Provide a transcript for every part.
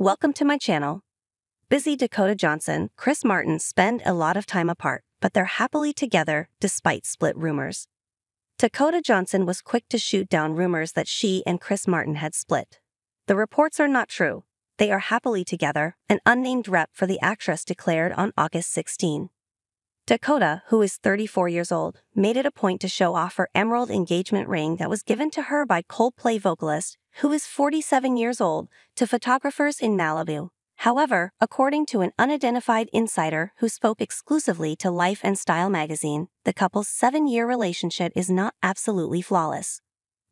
Welcome to my channel. Busy Dakota Johnson, Chris Martin spend a lot of time apart, but they're happily together despite split rumors. Dakota Johnson was quick to shoot down rumors that she and Chris Martin had split. The reports are not true. They are happily together, an unnamed rep for the actress declared on August 16. Dakota, who is 34 years old, made it a point to show off her emerald engagement ring that was given to her by Coldplay vocalist, who is 47 years old, to photographers in Malibu. However, according to an unidentified insider who spoke exclusively to Life and Style magazine, the couple's seven year relationship is not absolutely flawless.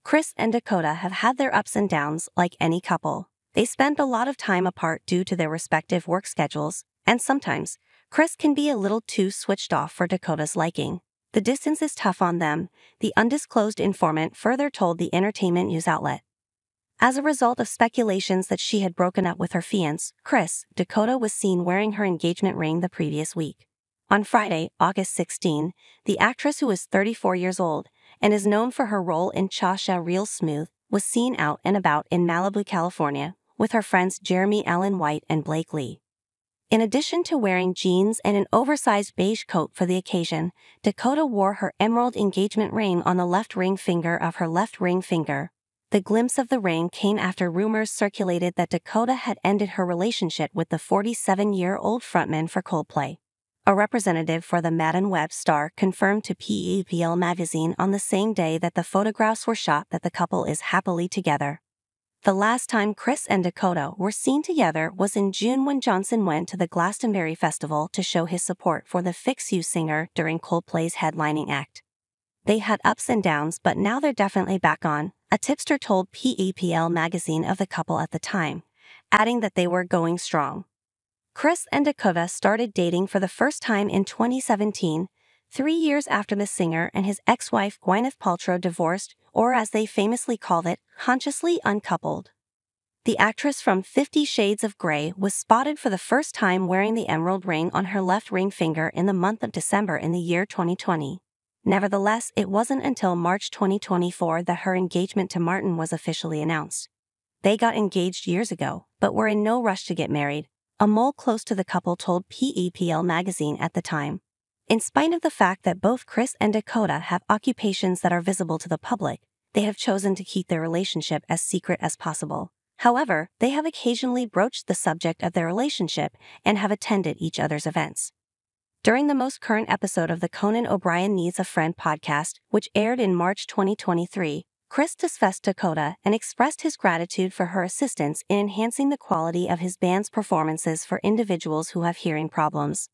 Chris and Dakota have had their ups and downs like any couple. They spend a lot of time apart due to their respective work schedules, and sometimes, Chris can be a little too switched off for Dakota's liking. The distance is tough on them, the undisclosed informant further told the entertainment news outlet. As a result of speculations that she had broken up with her fiance, Chris, Dakota was seen wearing her engagement ring the previous week. On Friday, August 16, the actress who is 34 years old and is known for her role in Cha Real Smooth was seen out and about in Malibu, California, with her friends Jeremy Allen White and Blake Lee. In addition to wearing jeans and an oversized beige coat for the occasion, Dakota wore her emerald engagement ring on the left ring finger of her left ring finger, the glimpse of the ring came after rumors circulated that Dakota had ended her relationship with the 47 year old frontman for Coldplay. A representative for the Madame Web star confirmed to People magazine on the same day that the photographs were shot that the couple is happily together. The last time Chris and Dakota were seen together was in June when Johnson went to the Glastonbury Festival to show his support for the Fix You singer during Coldplay's headlining act. They had ups and downs, but now they're definitely back on, a tipster told People magazine of the couple at the time, adding that they were going strong. Chris and Dakota started dating for the first time in 2017, three years after the singer and his ex wife Gwyneth Paltrow divorced, or as they famously called it, consciously uncoupled. The actress from Fifty Shades of Grey was spotted for the first time wearing the emerald ring on her left ring finger in the month of December in the year 2020. Nevertheless, it wasn't until March 2024 that her engagement to Martin was officially announced. They got engaged years ago, but were in no rush to get married, a mole close to the couple told People magazine at the time. In spite of the fact that both Chris and Dakota have occupations that are visible to the public, they have chosen to keep their relationship as secret as possible. However, they have occasionally broached the subject of their relationship and have attended each other's events. During the most current episode of the Conan O'Brien Needs a Friend podcast, which aired in March 2023, Chris discussed Dakota and expressed his gratitude for her assistance in enhancing the quality of his band's performances for individuals who have hearing problems.